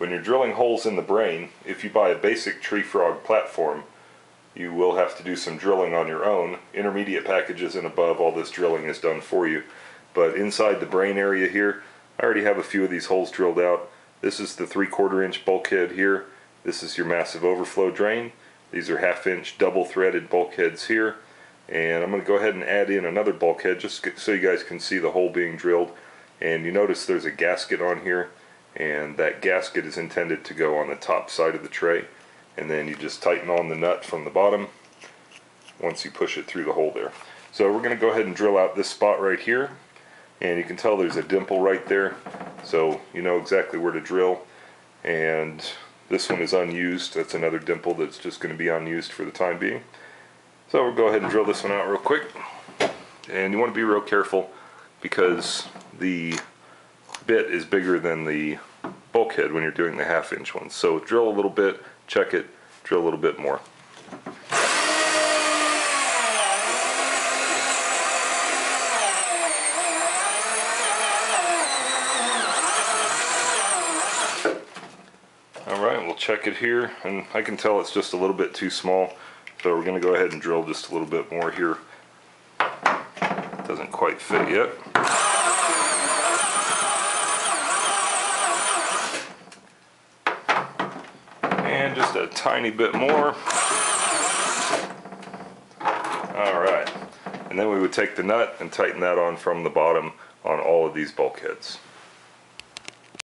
when you're drilling holes in the brain, if you buy a basic TreeFrog platform, you will have to do some drilling on your own. Intermediate packages and above, all this drilling is done for you. But inside the brain area here, I already have a few of these holes drilled out. This is the three quarter inch bulkhead here. This is your massive overflow drain. These are half inch double threaded bulkheads here. And I'm going to go ahead and add in another bulkhead just so you guys can see the hole being drilled. And you notice there's a gasket on here and that gasket is intended to go on the top side of the tray and then you just tighten on the nut from the bottom once you push it through the hole there. So we're going to go ahead and drill out this spot right here and you can tell there's a dimple right there so you know exactly where to drill and this one is unused that's another dimple that's just going to be unused for the time being so we'll go ahead and drill this one out real quick and you want to be real careful because the bit is bigger than the bulkhead when you're doing the half inch ones so drill a little bit check it drill a little bit more Alright, we'll check it here, and I can tell it's just a little bit too small, so we're going to go ahead and drill just a little bit more here. Doesn't quite fit yet. And just a tiny bit more. Alright, and then we would take the nut and tighten that on from the bottom on all of these bulkheads.